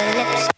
lips.